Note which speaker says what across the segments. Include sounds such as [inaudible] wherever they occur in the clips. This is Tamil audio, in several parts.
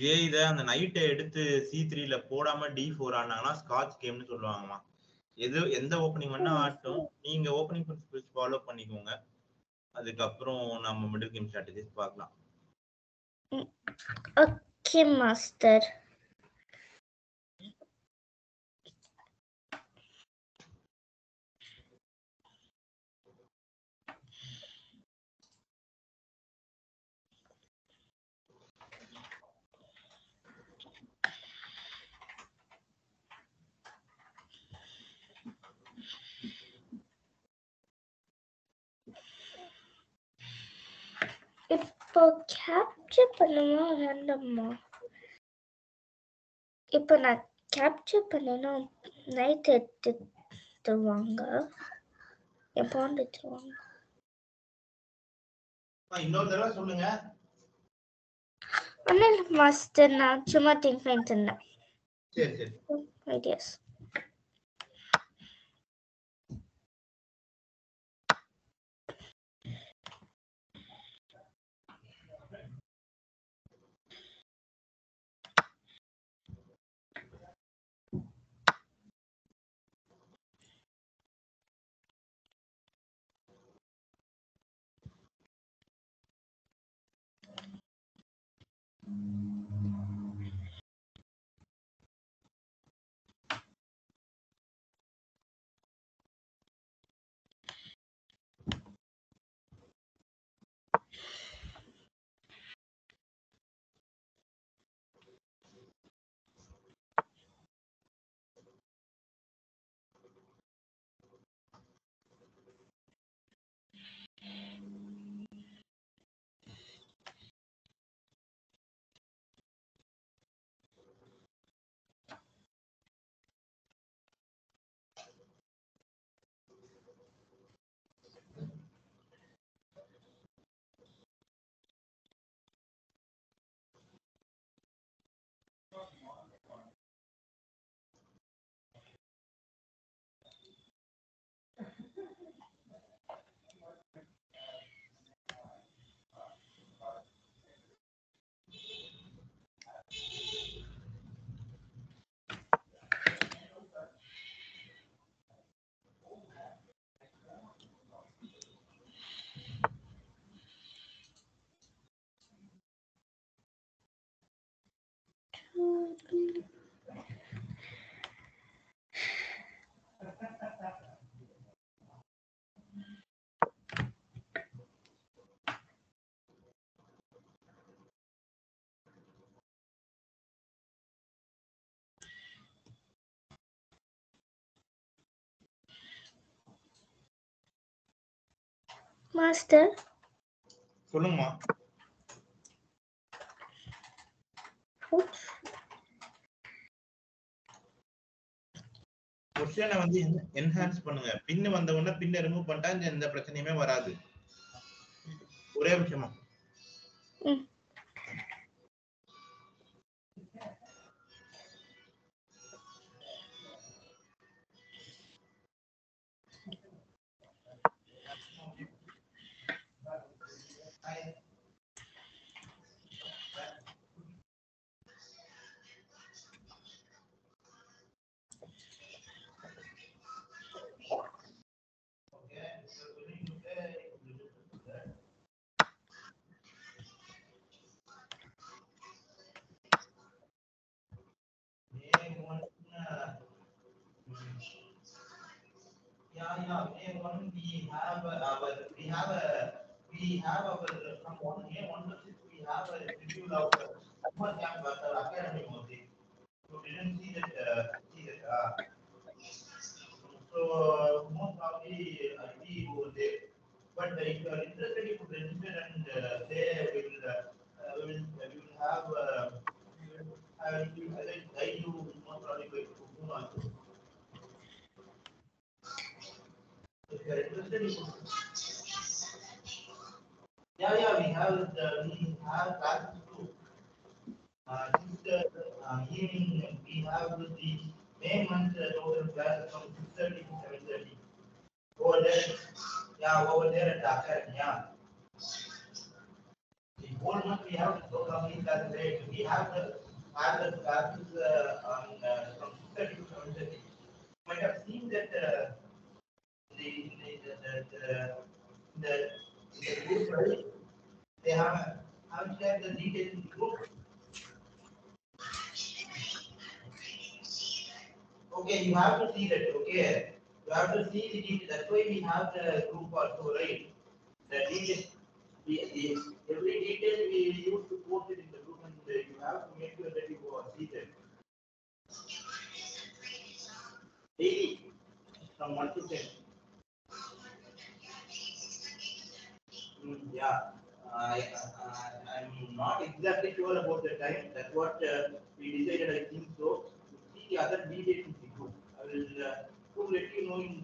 Speaker 1: இதே இதை அந்த நைட்டை எடுத்து சி த்ரீல போடாம டி ஃபோர் ஆனாங்கன்னா ஸ்காட்ச் கேம்னு சொல்லுவாங்கம்மா. எது எந்த ஓப்பனிங் வேணா ஆட்டும். நீங்க ஓப்பனிங் பிரின்சிபிள்ஸ் ஃபாலோ பண்ணிக்கோங்க. அதுக்கப்புறம் நம்ம மிடில் கேம் ஸ்ட்ராட்டஜிஸ் பார்க்கலாம்.
Speaker 2: ஓகே மாஸ்டர் இப்போ கேப்சர் பண்ணுமா வேண்டாமா இப்போ நான் கேப்சர் பண்ணேன்னா நைட் எடுத்துருவாங்க என் பாண்ட் எடுத்துருவாங்க. இல்லை மாஸ்டர் நான் சும்மா திங்க் பண்ணிட்டு இருந்தேன். ஐடியாஸ் மாஸ்டர்
Speaker 1: சொல்லுங்கம்மா பொசிஷனை வந்து என்ஹான்ஸ் பண்ணுங்க. பின்னு வந்த உடனே பின்ன ரிமூவ் பண்ணிட்டா இந்த எந்த பிரச்சனையுமே வராது. ஒரே விஷயமா.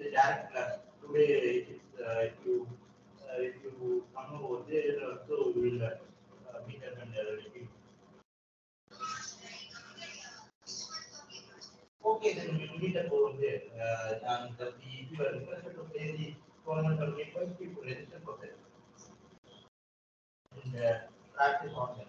Speaker 1: The direct class today. Uh, if you uh, if you come over there, also we will uh, uh, meet up and uh. Okay, then we will meet up over there. Uh, and the, you are interested to pay the or get people register for that. And uh, practice on that.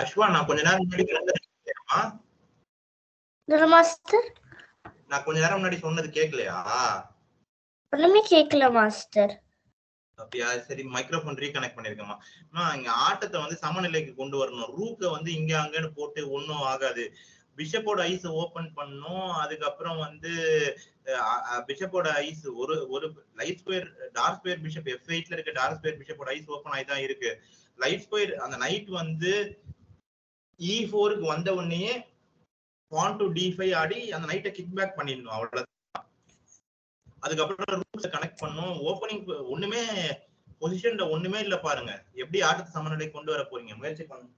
Speaker 1: அஸ்வா நான் கொஞ்ச நேரம் முன்னாடி
Speaker 2: மாஸ்டர்?
Speaker 1: நான் கொஞ்ச நேரம் முன்னாடி சொன்னது கேட்கலையா
Speaker 2: ஒண்ணுமே கேட்கல மாஸ்டர்.
Speaker 1: அப்படியா? சரி மைக்ரோஃபோன் ரீகனெக்ட் பண்ணிருக்கேம்மா. இங்க ஆட்டத்தை வந்து சமநிலைக்கு கொண்டு வரணும். ரூக்க வந்து இங்க அங்கன்னு போட்டு ஒண்ணும் ஆகாது. பிஷப்போட ஐஸ் ஓபன் பண்ணும் அதுக்கப்புறம் வந்து பிஷப்போட ஐஸ் ஒரு ஒரு light square dark square bishop F எயிட்ல இருக்க டார்க் ஸ்கொயர் பிஷப்போட ஐஸ் ஓபன் ஆகி தான் இருக்கு. லைட் ஸ்கொயர் அந்த நைட் வந்து E இ ஃபோருக்கு வந்த உடனேயே பான் டு டி ஃபைவ் ஆடி அந்த நைட்டை கிக் பேக் பண்ணிடணும் அவ்வளவு அதுக்கப்புறம் ரூட்ஸை கனெக்ட் பண்ணும் ஓப்பனிங் ஒண்ணுமே பொசிஷன்ல ஒண்ணுமே இல்ல பாருங்க. எப்படி ஆட்டத்தை சமநிலை கொண்டு வர போறீங்க? முயற்சி பண்ணுங்க.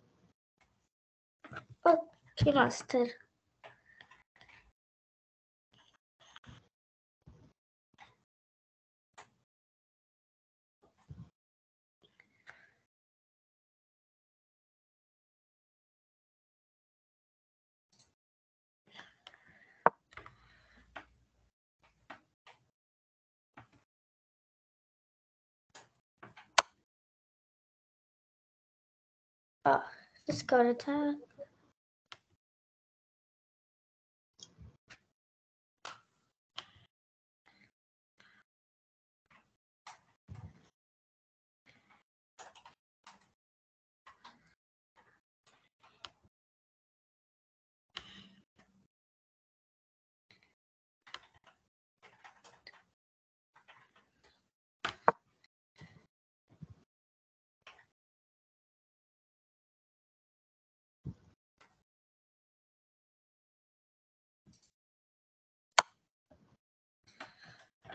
Speaker 2: Okay master Let's go to tab.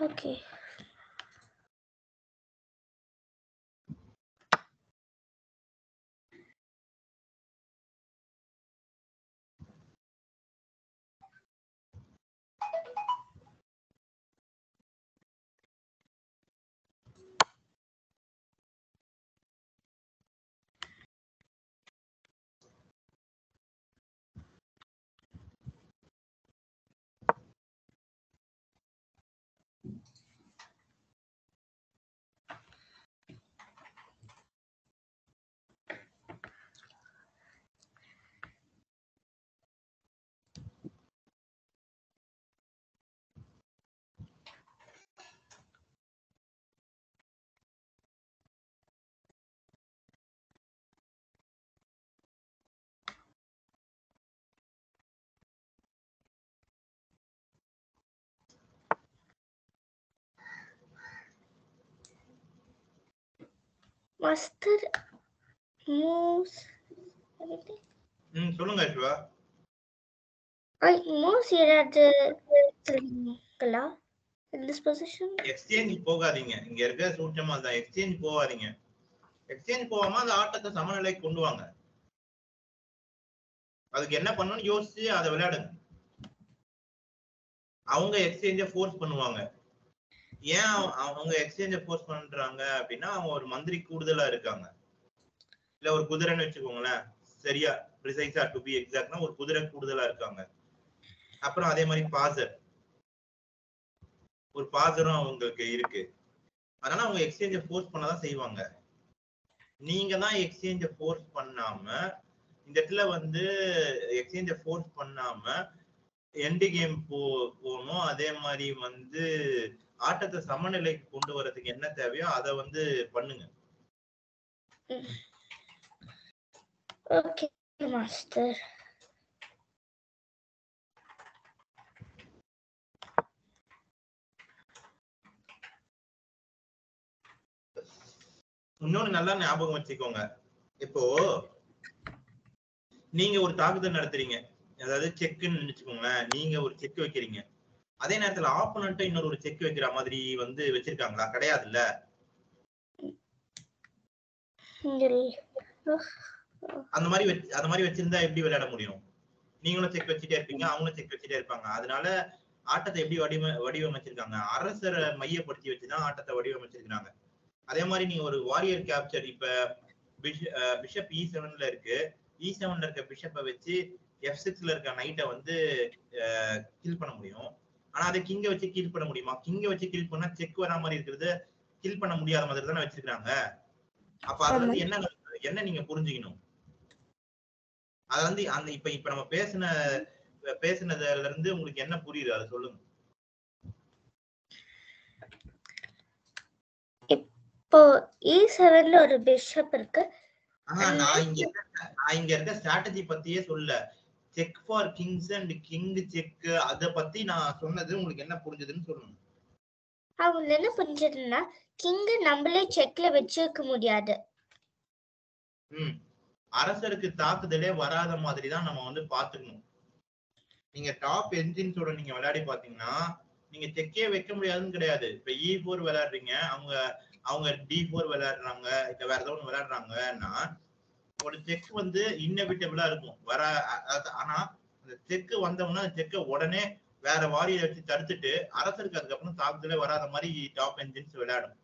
Speaker 2: Okay. Master moves. Anything?
Speaker 1: ம் சொல்லுங்க சிவா.
Speaker 2: I moves ஏதாவது சொல்லுங்களா in this position?
Speaker 1: போகாதீங்க. இங்க இருக்க சூட்சமா தான். எக்ஸ்சேஞ்ச் போகாதீங்க. எக்ஸ்சேஞ்ச் போகாம அந்த ஆட்டத்தை சமநிலைக்கு கொண்டு வாங்க. அதுக்கு என்ன பண்ணணும்னு யோசிச்சு அதை விளையாடுங்க. அவங்க எக்ஸ்சேஞ்ச ஃபோர்ஸ் பண்ணுவாங்க. ஏன் அவங்க எக்ஸ்சேஞ்ச போர்ஸ் பண்றாங்க அப்படின்னா அவங்க ஒரு மந்திரி கூடுதலா இருக்காங்க. இல்ல ஒரு குதிரைன்னு வச்சுக்கோங்களேன். சரியா ப்ரிசைஸா டு பி எக்ஸாக்ட்னா ஒரு குதிரை கூடுதலா இருக்காங்க. அப்புறம் அதே மாதிரி பாசர். ஒரு பாசரும் அவங்களுக்கு இருக்கு. அதனால அவங்க எக்ஸ்சேஞ்ச ஃபோர்ஸ் பண்ணதான் செய்வாங்க. நீங்க தான் எக்ஸ்சேஞ்ச ஃபோர்ஸ் பண்ணாம இந்த இடத்துல வந்து எக்ஸ்சேஞ்ச ஃபோர்ஸ் பண்ணாம எண்டு கேம் போ போகணும் அதே மாதிரி வந்து ஆட்டத்தை சமநிலைக்கு கொண்டு வரதுக்கு என்ன தேவையோ அதை வந்து பண்ணுங்க.
Speaker 2: Okay, master.
Speaker 1: இன்னொன்னு நல்லா ஞாபகம் வச்சுக்கோங்க. இப்போ நீங்க ஒரு தாக்குதல் நடத்துறீங்க. அதாவது செக்குன்னு நினைச்சுக்கோங்களேன். நீங்க ஒரு செக் வைக்கிறீங்க. அதே நேரத்துல ஆப்போனண்ட்ட இன்னொரு ஒரு செக் வைக்கிற மாதிரி வந்து வச்சிருக்காங்களா? கிடையாதுல்ல? அந்த மாதிரி அந்த மாதிரி வச்சிருந்தா எப்படி விளையாட முடியும்? நீங்களும் செக் வச்சுட்டே இருப்பீங்க அவங்களும் செக் வச்சுட்டே இருப்பாங்க. அதனால ஆட்டத்தை எப்படி வடிவ வடிவமைச்சிருக்காங்க? அரசரை மையப்படுத்தி வச்சுதான் ஆட்டத்தை வடிவமைச்சிருக்காங்க அதே மாதிரி நீங்க ஒரு வாரியர் கேப்சர் இப்ப பிஷப் இ செவன்ல இருக்கு. இ செவன்ல இருக்க பிஷப்பை வச்சு எஃப் சிக்ஸ்ல இருக்க நைட்டை வந்து கில் பண்ண முடியும். ஆனா அதை கிங்க வச்சு கில் பண்ண முடியுமா? கிங்க வச்சு கில் பண்ணா செக் வரா மாதிரி இருக்கிறது கில் பண்ண முடியாத மாதிரி தானே வச்சிருக்காங்க அப்ப அதுல இருந்து என்ன? என்ன நீங்க புரிஞ்சுக்கணும்? அது வந்து அந்த இப்ப இப்ப நம்ம பேசின பேசினதுல இருந்து உங்களுக்கு என்ன புரியுது? அதை சொல்லுங்க.
Speaker 2: இப்போ இ செவன்ல ஒரு பிஷப் இருக்கு.
Speaker 1: நான் இங்க நான் இங்க இருக்க ஸ்ட்ராட்டஜி பத்தியே சொல்ல check for kings and king check அத பத்தி நான் சொன்னது உங்களுக்கு என்ன புரிஞ்சதுன்னு சொல்லுங்க.
Speaker 2: அவங்க என்ன புரிஞ்சதுன்னா கிங் நம்மளே செக்ல வச்சிருக்க முடியாது.
Speaker 1: ம். அரசருக்கு தாக்குதலே வராத மாதிரி தான் நம்ம வந்து பாத்துக்கணும் நீங்க டாப் என்ஜின்ஸோட நீங்க விளையாடி பாத்தீங்கன்னா நீங்க செக்கே வைக்க முடியாதுன்னு கிடையாது. இப்ப இ ஃபோர் விளையாடுறீங்க அவங்க அவங்க டி ஃபோர் விளையாடுறாங்க இல்ல வேற ஏதோ ஒண்ணு விளையாடுறாங்கன்னா ஒரு செக் வந்து இன்னெவிட்டபிளா இருக்கும். வர ஆனா அந்த செக் வந்தோம்னா செக்கை உடனே வேற வாரியை வச்சு தடுத்துட்டு அரசருக்கு அதுக்கப்புறம் தாக்குதலே வராத மாதிரி டாப் என்ஜின்ஸ் விளையாடும்.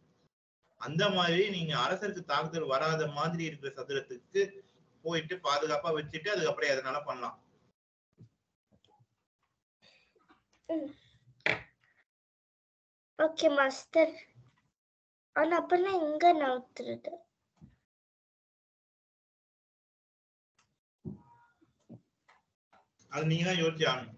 Speaker 1: அந்த மாதிரி நீங்க அரசருக்கு தாக்குதல் வராத மாதிரி இருக்கிற சதுரத்துக்கு போயிட்டு பாதுகாப்பா வச்சுட்டு அதுக்கப்புறம் எதனால பண்ணலாம்?
Speaker 2: ஓகே மாஸ்டர் ஆனா அப்பெல்லாம் எங்க நவுத்துறது
Speaker 1: அது நீங்க தான் யோசிச்சு ஆகணும்.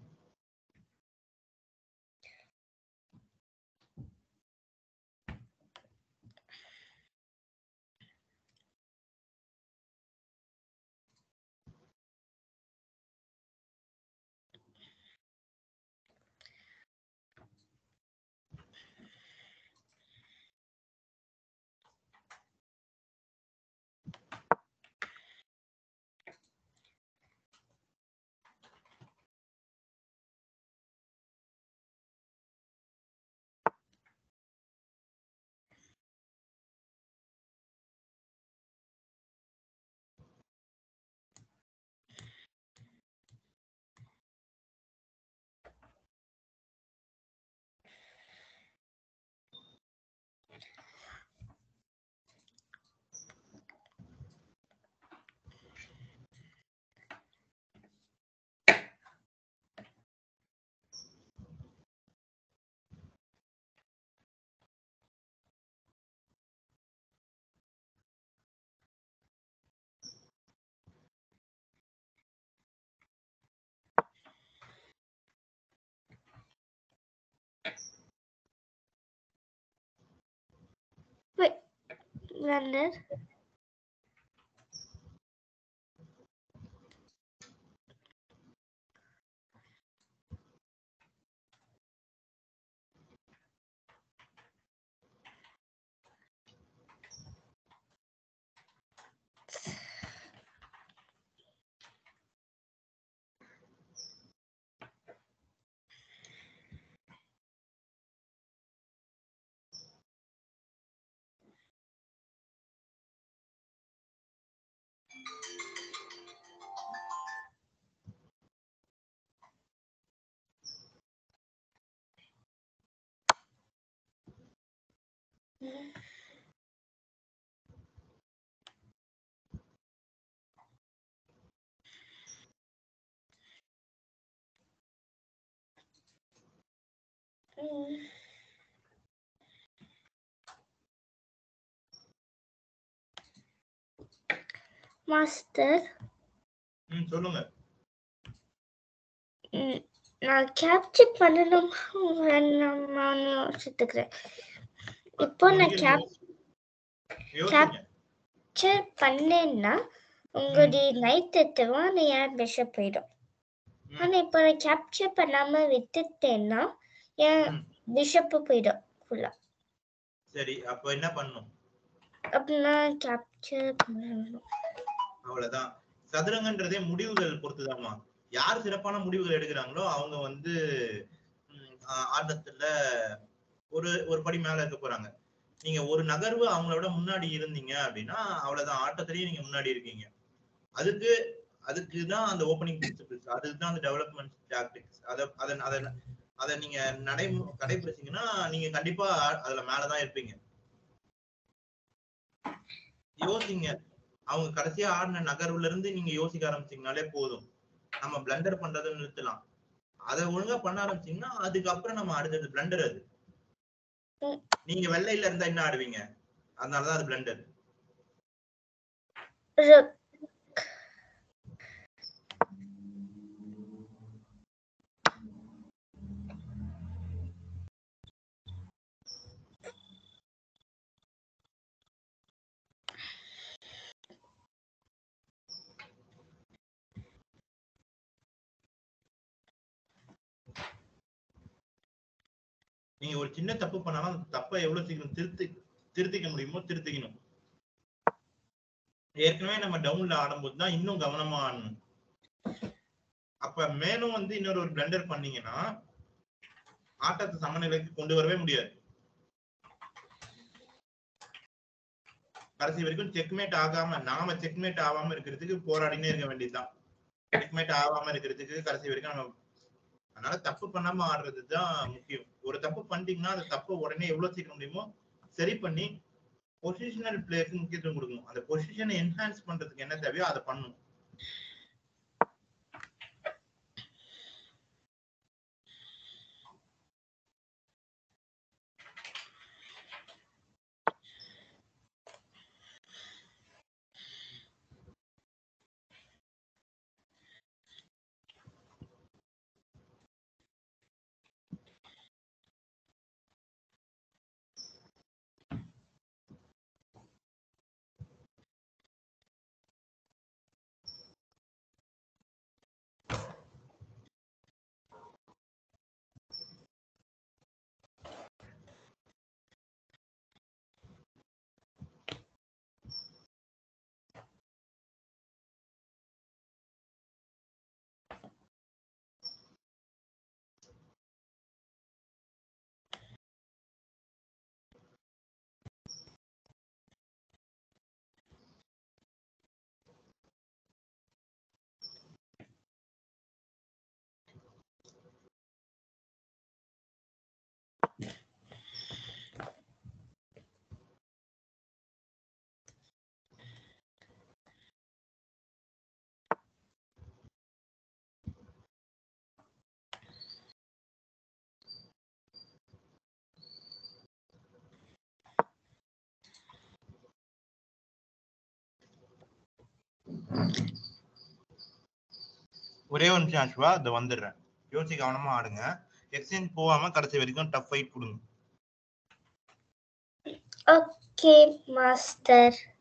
Speaker 2: Wait, run. மாஸ்டர்
Speaker 1: ம் சொல்லுங்க.
Speaker 2: நான் கேப்சர் பண்ணணுமா. வேணாமான்னு யோசிச்சுக்கிறேன் இப்போ நான் கேப் கேப்சர் பண்ணேன்னா உங்களுடைய நைட் எத்துவா நான் ஏன் பிஷப் போயிடும். ஆனா இப்போ நான் கேப்சர் பண்ணாம விட்டுட்டேன்னா ஏன்
Speaker 1: ம்.
Speaker 2: பிஷப் போயிடும் ஃபுல்லா
Speaker 1: சரி அப்ப என்ன பண்ணும்?
Speaker 2: அப்படின்னா கேப்சர் பண்ணணும்.
Speaker 1: அவ்வளவுதான். சதுரங்கன்றதே முடிவுகள் பொறுத்துதாம்மா. யார் சிறப்பான முடிவுகள் எடுக்கிறாங்களோ அவங்க வந்து ஆட்டத்துல ஒரு ஒரு படி மேல இருக்க போறாங்க. நீங்க ஒரு நகர்வு அவங்கள விட முன்னாடி இருந்தீங்க அப்படின்னா அவ்வளவுதான். ஆட்டத்திலேயே நீங்க முன்னாடி இருக்கீங்க. அதுக்கு அதுக்கு தான் அந்த ஓப்பனிங் பிரின்சிபிள்ஸ் அதுதான் அந்த டெவலப்மெண்ட் டாக்டிக்ஸ் அதை அதை அதை நீங்க நடை கடைபிடிச்சீங்கன்னா நீங்க கண்டிப்பா அதுல மேலதான் இருப்பீங்க. யோசிங்க. அவங்க கடைசியா ஆடின நகர்வுல இருந்து நீங்க யோசிக்க ஆரம்பிச்சீங்கனாலே போதும். நம்ம பிளண்டர் பண்றதை நிறுத்தலாம். அதை ஒழுங்கா பண்ண ஆரம்பிச்சீங்கன்னா அதுக்கப்புறம் நம்ம அடுத்தது பிளண்டர் அது. நீங்க வெள்ளையில இருந்தா என்ன ஆடுவீங்க? அதனாலதான் அது பிளண்டர் நீங்க ஒரு சின்ன தப்பு பண்ணாலும் அந்த தப்பை எவ்வளவு சீக்கிரம் திருத்தி திருத்திக்க முடியுமோ திருத்திக்கணும். ஏற்கனவே நம்ம டவுன்ல ஆடும்போது தான் இன்னும் கவனமா ஆடணும். அப்ப மேலும் வந்து இன்னொரு ஒரு பிளண்டர் பண்ணீங்கன்னா ஆட்டத்தை சமநிலைக்கு கொண்டு வரவே முடியாது. கடைசி வரைக்கும் செக்மேட் ஆகாம நாம செக்மேட் ஆகாம இருக்கிறதுக்கு போராடினே இருக்க வேண்டியதுதான். செக்மேட் ஆகாம இருக்கிறதுக்கு கடைசி வரைக்கும் நம்ம அதனால தப்பு பண்ணாம ஆடுறது தான் முக்கியம். ஒரு தப்பு பண்ணிட்டீங்கன்னா அந்த தப்பை உடனே எவ்வளவு சீக்கிரம் முடியுமோ சரி பண்ணி பொசிஷனல் பிளேயருக்கு முக்கியத்துவம் கொடுக்கணும். அந்த பொசிஷனை என்ஹான்ஸ் பண்றதுக்கு என்ன தேவையோ அதை பண்ணணும். ஒரே ஒரு நிமிஷம் ஆச்சுவா? அதை வந்துடுறேன். யோசிச்சு கவனமா ஆடுங்க. எக்ஸ்சேஞ்ச் போகாம கடைசி வரைக்கும் டஃப் ஃபைட் கொடுங்க. Okay master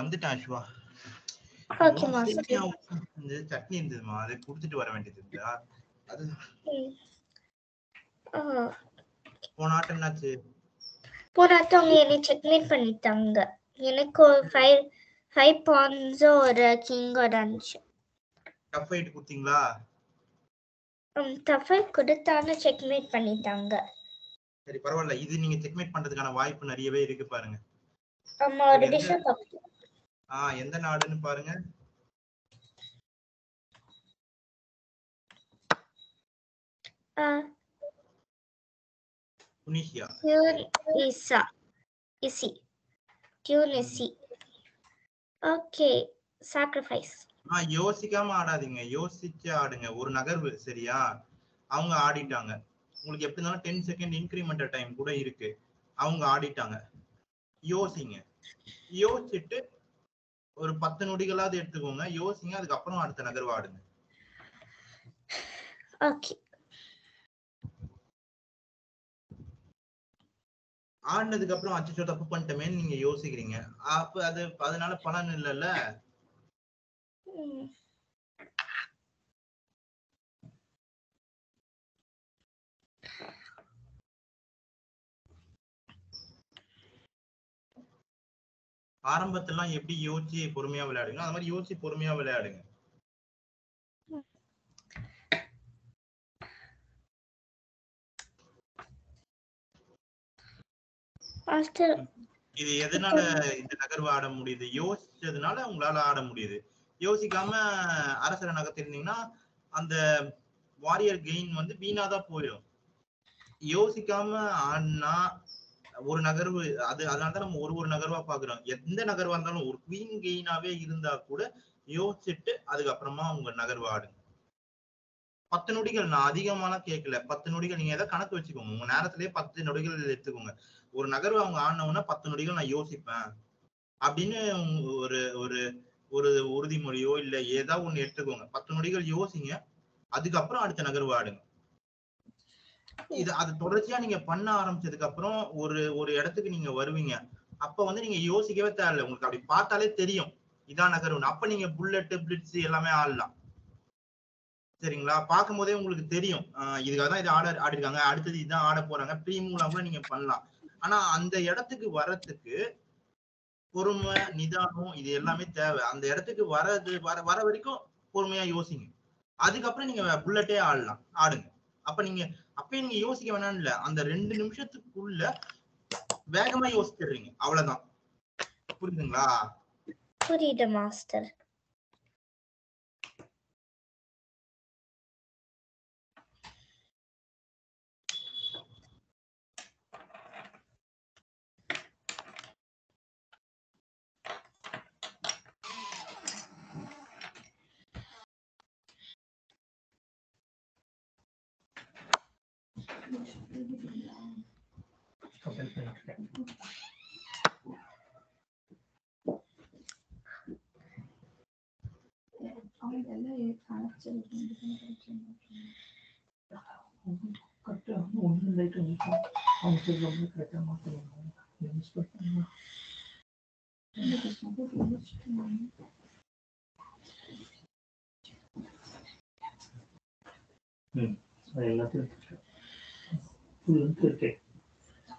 Speaker 2: வந்துட்டேன்
Speaker 1: இந்த சட்னி இருந்ததுமா? அதை குடுத்துட்டு வர வேண்டியது இருந்தா அது போன ஆட்டம் என்னாச்சு?
Speaker 2: போராட்டம் அவங்க என்னை செக்மேட் பண்ணிட்டாங்க. எனக்கு ஒரு ஃபைவ் ஃபைவ் பாயிண்ட்ஸும் ஒரு கிங்கோட இருந்துச்சு.
Speaker 1: டஃப் ஃபைட் கொடுத்தீங்களா?
Speaker 2: டஃபை கொடுத்தான்னு செக்மேட் பண்ணிட்டாங்க.
Speaker 1: சரி பரவாயில்ல. இது நீங்க செக்மேட் பண்றதுக்கான வாய்ப்பு நிறையவே இருக்கு பாருங்க.
Speaker 2: அம்மா ஒரு டிஷ்ஷும் தப்பு
Speaker 1: ஆ எந்த நாடுன்னு பாருங்க. துனிசியா
Speaker 2: டியூன் இசா இசி. டியூன் இசி ஓகே சாக்ரிஃபைஸ்
Speaker 1: ஆ யோசிக்காம ஆடாதீங்க. யோசிச்சு ஆடுங்க. ஒரு நகர்வு சரியா? அவங்க ஆடிட்டாங்க. உங்களுக்கு எப்படி இருந்தாலும் டென் செகண்ட் இன்க்ரிமெண்டல் டைம் கூட இருக்கு. அவங்க ஆடிட்டாங்க. யோசிங்க. யோசிச்சுட்டு ஒரு பத்து நொடிகளாவது எடுத்துக்கோங்க. யோசிங்க அதுக்கப்புறம் அடுத்த நகர்வு ஆடுங்க.
Speaker 2: ஓகே
Speaker 1: ஆடினதுக்கு அப்புறம் அச்சோ தப்பு பண்ணிட்டோமேன்னு நீங்க யோசிக்கிறீங்க. அப்ப அது அதனால பலன் இல்லைல்ல?
Speaker 2: ம்
Speaker 1: ஆரம்பத்துல எப்படி யோசிச்சு பொறுமையா விளையாடுங்க அந்த மாதிரி யோசிச்சு பொறுமையா விளையாடுங்க. இது எதனால இந்த நகர்வு ஆட முடியுது? யோசிச்சதுனால உங்களால ஆட முடியுது. யோசிக்காம அரசரை நகர்த்திருந்தீங்கன்னா அந்த வாரியர் கெயின் வந்து வீணா தான் போயிடும் யோசிக்காம ஆடினா ஒரு நகர்வு அது அதனாலதான் நம்ம ஒரு ஒரு நகர்வா பாக்குறோம் எந்த நகர்வா இருந்தாலும் ஒரு குயின் கெயினாவே இருந்தா கூட யோசிச்சுட்டு அதுக்கப்புறமா உங்க நகர்வு ஆடுங்க. பத்து நொடிகள் நான் அதிகமாலாம் கேட்கல பத்து நொடிகள் நீங்க எதை கணக்கு வச்சுக்கோங்க. உங்க நேரத்திலேயே பத்து நொடிகள் எடுத்துக்கோங்க. ஒரு நகர்வு அவங்க ஆனவுன்னா பத்து நொடிகள் நான் யோசிப்பேன். அப்படின்னு ஒரு ஒரு ஒரு உறுதிமொழியோ இல்ல ஏதாவது ஒண்ணு எடுத்துக்கோங்க. பத்து நொடிகள் யோசிங்க. அதுக்கப்புறம் அடுத்த நகர்வு ஆடுங்க. இது அது தொடர்ச்சியா நீங்க பண்ண ஆரம்பிச்சதுக்கு அப்புறம் ஒரு ஒரு இடத்துக்கு நீங்க வருவீங்க. அப்ப வந்து நீங்க யோசிக்கவே தேவையில்ல. உங்களுக்கு அப்படி பார்த்தாலே தெரியும். இதான் நகர்வுன்னு. அப்ப நீங்க புல்லட் பிளிட்ஸ் எல்லாமே ஆடலாம். சரிங்களா? பார்க்கும் போதே உங்களுக்கு தெரியும். இதுக்காக தான் இது ஆட ஆடிருக்காங்க. அடுத்தது இதுதான் ஆட போறாங்க. ப்ரீ கூட நீங்க பண்ணலாம். ஆனா அந்த இடத்துக்கு வர்றதுக்கு பொறுமை நிதானம் இது எல்லாமே தேவை. அந்த இடத்துக்கு வர்றது வர வர வரைக்கும் பொறுமையா யோசிங்க. அதுக்கப்புறம் நீங்க புல்லட்டே ஆடலாம். ஆடுங்க. அப்ப நீங்க அப்ப நீங்க யோசிக்க வேணாம்னு இல்ல அந்த ரெண்டு நிமிஷத்துக்குள்ள வேகமா யோசிச்சிடுறீங்க. அவ்வளவுதான். புரியுதுங்களா?
Speaker 2: புரியுது மாஸ்டர்
Speaker 3: Compare பண்ணிட்டு இருக்கேன்.
Speaker 4: அவங்க எல்லாம் அழைச்சிருக்கேன்
Speaker 3: கரெக்டா ஒன்று லைட் வந்துச்சு அவங்க சொல்லுவாங்க கரெக்டாக மாற்றுவாங்க மிஸ் பண்ணுவாங்க ம் அது எல்லாத்தையும் ஃபுல் லென்த் இருக்கு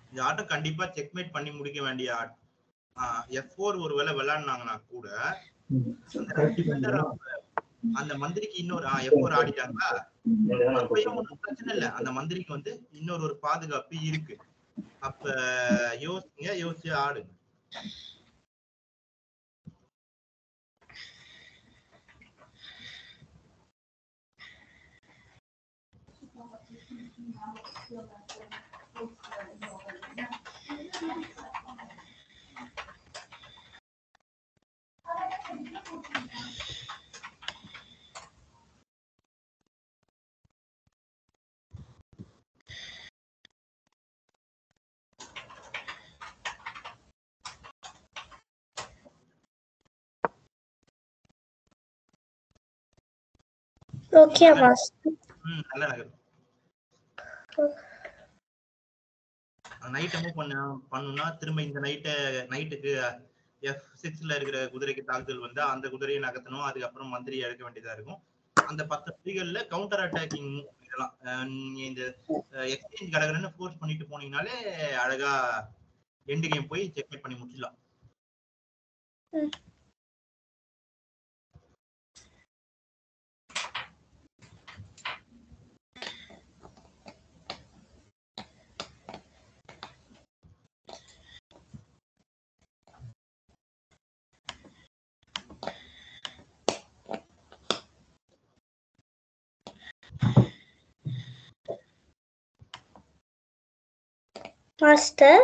Speaker 1: இந்த ஆட்டம் கண்டிப்பா செக்மேட் பண்ணி முடிக்க வேண்டிய ஆட். எஃப் ஃபோர் ஒருவேளை விளையாடினாங்கன்னா கூட அந்த மந்திரிக்கு இன்னொரு எஃப் ஃபோர் ஆடிட்டாங்களா? அப்பயும் பிரச்சனை இல்ல. அந்த மந்திரிக்கு வந்து இன்னொரு ஒரு பாதுகாப்பு இருக்கு. அப்ப யோசிங்க யோசிச்சு ஆடுங்க.
Speaker 2: ஓகே மாஸ்டர்
Speaker 1: ம் நல்ல நகர் நைட்டை மூவ் பண்ண பண்ணுனா திரும்ப இந்த நைட்டை நைட்டுக்கு எஃப் சிக்ஸ்ல இருக்கிற குதிரைக்கு தாக்குதல் வந்தா அந்த குதிரையை நகர்த்தணும். அதுக்கப்புறம் மந்திரி எடுக்க வேண்டியதா இருக்கும். அந்த பத்து புலிகள்ல கவுண்டர் அட்டாக்கிங் இதெல்லாம் இந்த எக்ஸ்சேஞ்ச் கடகரன்னு ஃபோர்ஸ் பண்ணிட்டு போனீங்கனாலே அழகா எண்டு கேம் போய் செக்மேட் பண்ணி முடிச்சிடலாம்.
Speaker 2: மாஸ்டர்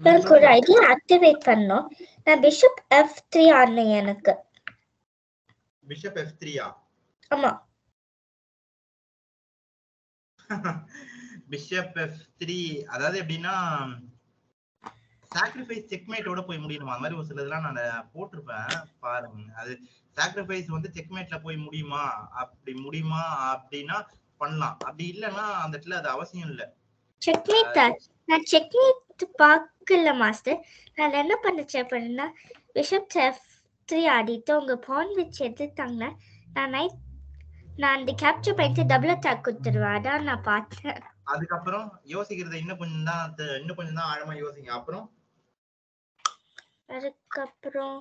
Speaker 2: எனக்கு ஒரு ஐடியா ஆக்டிவேட் பண்ணோம். நான் பிஷப் எஃப் த்ரீ ஆடினேன் எனக்கு.
Speaker 1: பிஷப் எஃப் த்ரீயா
Speaker 2: ஆமா.
Speaker 1: பிஷப் எஃப் த்ரீ அதாவது எப்படின்னா சாக்ரிஃபைஸ் செக்மேட்டோட போய் முடியணுமா? அந்த மாதிரி ஒரு சிலதெல்லாம் நான் போட்டிருப்பேன். பாருங்க. அது சாக்ரிஃபைஸ் வந்து செக்மேட்ல போய் முடியுமா? அப்படி முடியுமா? அப்படின்னா பண்ணலாம். அப்படி இல்லைன்னா அந்த இடத்துல அது அவசியம் இல்லை.
Speaker 2: செக்மேட் நான் செக்மேட் பார்க்கல மாஸ்டர் நான் என்ன பண்ணுச்சேன் அப்படின்னா பிஷப் எஃப் த்ரீ ஆடிட்டு உங்க பான் வச்சு எடுத்துட்டாங்கன்னா நான் நைட் நான் அந்த கேப்சர் பண்ணிட்டு டபுள் அட்டாக் கொடுத்துருவேன். அதான் நான் பார்த்தேன்.
Speaker 1: அதுக்கப்புறம் யோசிக்கிறத இன்னும் கொஞ்சம் தான் இன்னும் கொஞ்சம் தான் ஆழமா யோசிங்க. அப்புறம்?
Speaker 2: அதுக்கப்புறம்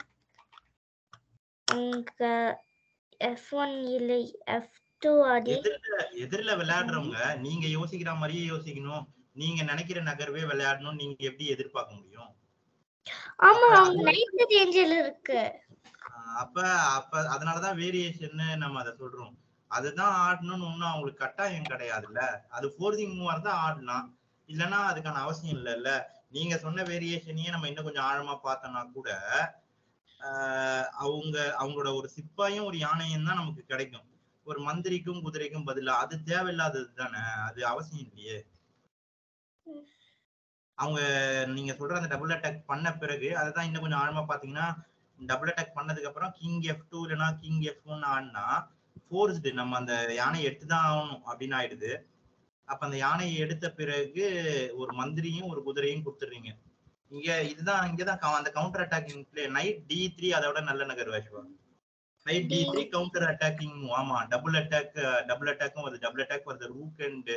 Speaker 2: உங்க எஃப் ஒன் இல்லை எஃப்
Speaker 1: எதிரில விளையாடுறவங்க நீங்க யோசிக்கிற மாதிரியே யோசிக்கணும். நீங்க நினைக்கிற நகர்வே விளையாடணும் நீங்க எப்படி எதிர்பார்க்க முடியும்?
Speaker 2: ஆமா அவங்க நைட் ரேஞ்சில் இருக்கு.
Speaker 1: அப்ப அப்ப அதனாலதான் வேரியேஷன் நம்ம அதை சொல்றோம். அதுதான் ஆடணும்னு ஒண்ணும் அவங்களுக்கு கட்டாயம் கிடையாதுல்ல. அது ஃபோர்சிங் மூவா இருந்தா ஆடலாம் இல்லைன்னா அதுக்கான அவசியம் இல்லைல்ல நீங்க சொன்ன வேரியேஷனையே நம்ம இன்னும் கொஞ்சம் ஆழமா பார்த்தோம்னா கூட அவங்க அவங்களோட ஒரு சிப்பாயும் ஒரு யானையும் தான் நமக்கு கிடைக்கும். ஒரு மந்திரிக்கும் குதிரைக்கும் பதிலா அது தேவையில்லாதது தானே? அது அவசியம் இல்லையே. அவங்க நீங்க சொல்ற அந்த டபுள் அட்டாக் பண்ண பிறகு அதுதான் இன்னும் கொஞ்சம் ஆழமா பாத்தீங்கன்னா டபுள் அட்டாக் பண்ணதுக்கு அப்புறம் கிங் எஃப் டூ இல்லைன்னா கிங் எஃப் ஒன் ஆடினா ஃபோர்ஸ்டு நம்ம அந்த யானையை எடுத்து தான் ஆகணும் அப்படின்னு ஆயிடுது. அப்ப அந்த யானையை எடுத்த பிறகு ஒரு மந்திரியும் ஒரு குதிரையும் கொடுத்துடுறீங்க. இங்க இதுதான் இங்கதான் அந்த counter attack play knight D three அதோட நல்ல நகர் வேஷ்வா நைட் டி த்ரீ கவுண்டர் அட்டாக்கிங் ஆமா டபுள் அட்டாக் டபுள் அட்டாக்கும் வருது. டபுள் அட்டாக் வருது. Rook and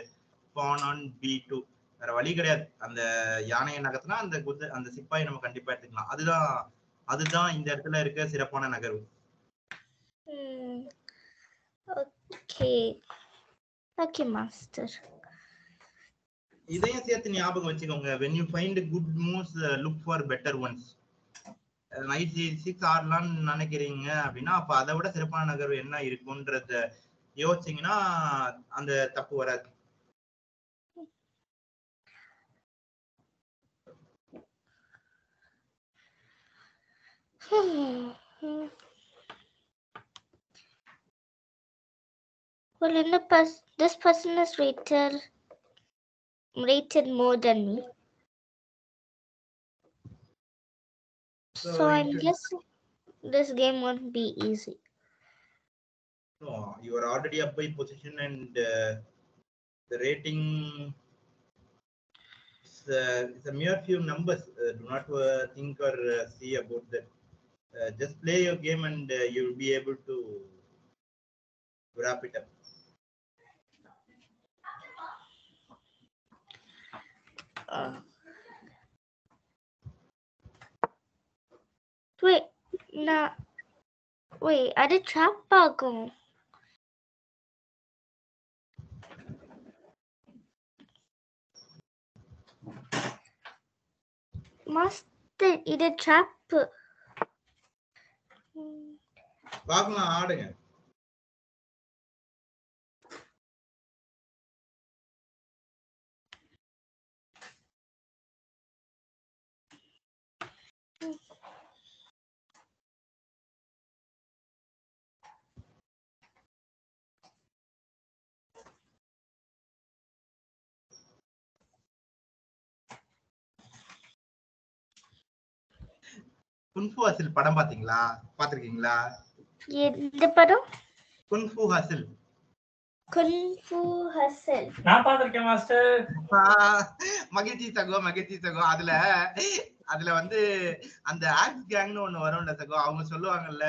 Speaker 1: pawn on B two வேற வழி கிடையாது. அந்த யானையை நகர்த்தினா அந்த குதிரை அந்த சிப்பாயை நம்ம கண்டிப்பா எடுத்துக்கலாம். அதுதான் அதுதான் இந்த இடத்துல இருக்க சிறப்பான நகர்வு.
Speaker 2: ஓகே ஓகே மாஸ்டர்
Speaker 1: இதையும் சேர்த்து ஞாபகம் வச்சுக்கோங்க. When you find good moves look for better ones. Knight six ஆடலாம்னு நினைக்கிறீங்க அப்படின்னா அப்ப அதை விட சிறப்பான நகர்வு என்ன இருக்குன்றத யோசிச்சீங்கன்னா அந்த தப்பு வராது
Speaker 2: Well, in the pers- this person is rated rated more than me.
Speaker 1: So
Speaker 2: So, I'm guessing this game won't be easy.
Speaker 1: No, you are already up by position and uh, the rating is uh, it's a mere few numbers. Uh, do not uh, think or uh, see about that. Uh, just play your game and uh, you will be able to wrap it up.
Speaker 2: Uh, wait, nah. Wait, ada trap ஆகும் மாஸ்டர் இது ட்ராப்
Speaker 1: பார்க்கலாம் ஆடுங்க குன்ஃபு ஹசில் படம் பாத்தீங்களா? பாத்திருக்கீங்களா?
Speaker 2: எந்த படம்?
Speaker 1: குன்ஃபு ஹசில்
Speaker 2: குன்ஃபு ஹசல்
Speaker 3: நான் பார்த்திருக்கேன் மாஸ்டர்.
Speaker 1: மகிழ்ச்சி சகோ மகிழ்ச்சி சகோ. அதுல அதுல வந்து அந்த ஆக்ஸ் கேங்னு ஒண்ணு வரும்ல சகோ அவங்க சொல்லுவாங்கல்ல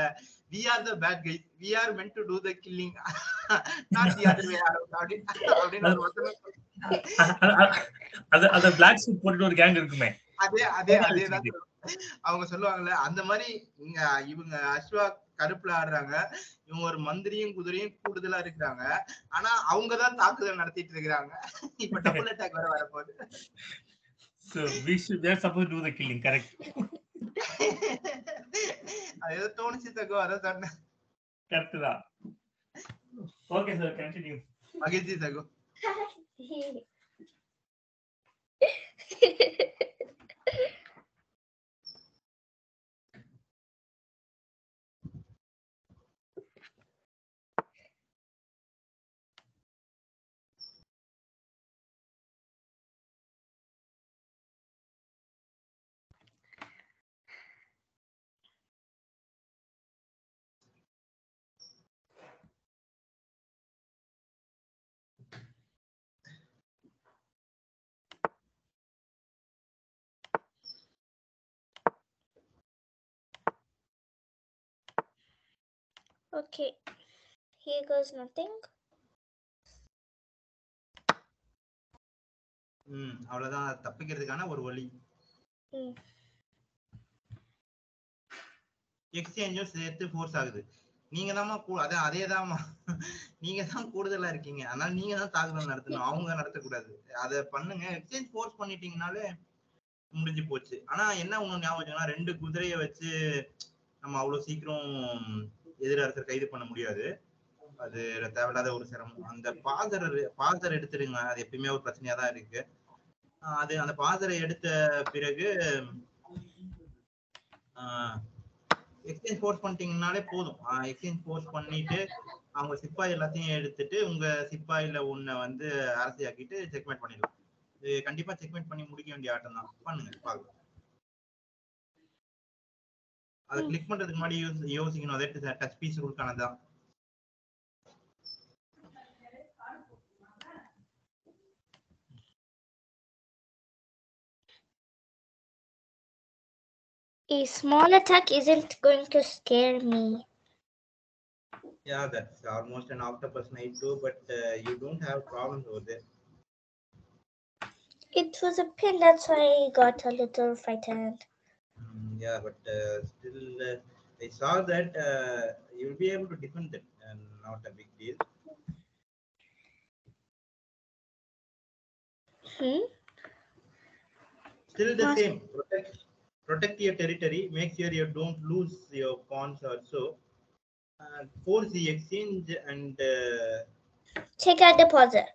Speaker 1: we are the bad guys we are meant to do the killing not the other way அப்படின்னு அப்படின்னு ஒரு
Speaker 3: அது அது பிளாக் சூட் போட்டுட்டு ஒரு கேங் இருக்குமே.
Speaker 1: அதே அதே அதேதான் [laughs] அவங்க சொல்லுவாங்கல்ல அந்த மாதிரி இங்க இவங்க அஸ்வா கருப்புல ஆடுறாங்க இவங்க ஒரு மந்திரியும் குதிரையும் கூடுதலா இருக்கிறாங்க ஆனா அவங்கதான் தாக்குதல் நடத்திட்டு இருக்கிறாங்க இப்ப டபுள் அட்டாக் வர வரப்போகுது
Speaker 3: So we should we are supposed to do the killing, correct?
Speaker 1: அது ஏதோ தோணுச்சு தகோ அதான் சொன்னேன்
Speaker 3: Correct தான். Okay, sir, continue.
Speaker 1: மகிழ்ச்சி தகோ [laughs]
Speaker 2: Okay, here goes nothing.
Speaker 1: ம் அவ்வளவுதான். தப்பிக்கிறதுக்கான ஒரு வழி. எக்ஸ்சேஞ்சும் சேர்த்து ஃபோர்ஸ் ஆகுது. நீங்க கூ அதான் அதே தாம்மா நீங்க தான் கூடுதலா இருக்கீங்க. அதனால நீங்க தான் தாக்குதல் நடத்தணும். அவங்க நடத்தக்கூடாது. அதை பண்ணுங்க. எக்ஸ்சேஞ்ச் ஃபோர்ஸ் பண்ணிட்டீங்கனாலே முடிஞ்சு போச்சு. ஆனா என்ன ஒண்ணு ஞாபகம் ரெண்டு குதிரையை வச்சு நம்ம அவ்வளவு சீக்கிரம் எதிரரசர் கைது பண்ண முடியாது. அது தேவையில்லாத ஒரு சிரமம். அந்த பாதர் பாதர் எடுத்துடுங்க. அது எப்பயுமே ஒரு பிரச்சனையா தான் இருக்கு. அது அந்த பாதரை எடுத்த பிறகு எக்ஸ்சேஞ்ச் போர்ஸ் பண்ணிட்டீங்கனாலே போதும். எக்ஸ்சேஞ்ச் போர்ஸ் பண்ணிட்டு அவங்க சிப்பாய் எல்லாத்தையும் எடுத்துட்டு உங்க சிப்பாயில ஒண்ண வந்து அரசியாக்கிட்டு செக்மேட் பண்ணிடலாம் இது கண்டிப்பா செக்மேட் பண்ணி முடிக்க வேண்டிய ஆட்டம் தான். பண்ணுங்க பாக்கலாம் அதை கிளிக் பண்றதுக்கு முன்னாடி யோசி- யோசிக்கணும் அதே touch piece கொடுக்கானதான்
Speaker 2: A small attack isn't going to scare me.
Speaker 1: Yeah, that's almost an octopus knife too, but uh, you don't have problems over there.
Speaker 2: It was a pin, that's why I got a little frightened.
Speaker 1: Mm, yeah, but uh, still, uh, I saw that uh, you'll be able to defend it, and not a big deal.
Speaker 2: Hmm?
Speaker 1: Still the
Speaker 2: Mas-
Speaker 1: same. Protect, protect your territory. Make sure you don't lose your pawns also. Uh, force the exchange and uh,
Speaker 2: Take out the pauser.